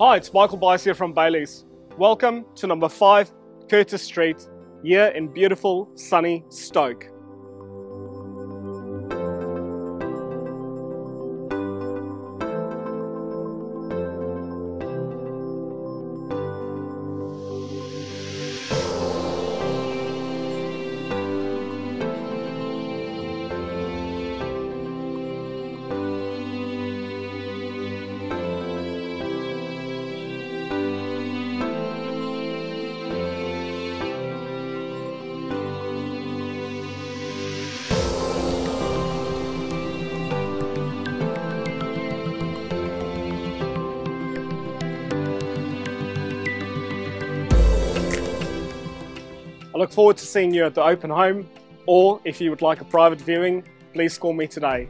Hi, it's Michael Bice here from Bayleys. Welcome to number 5 Curtis Street, here in beautiful, sunny Stoke. I look forward to seeing you at the open home, or if you would like a private viewing, please call me today.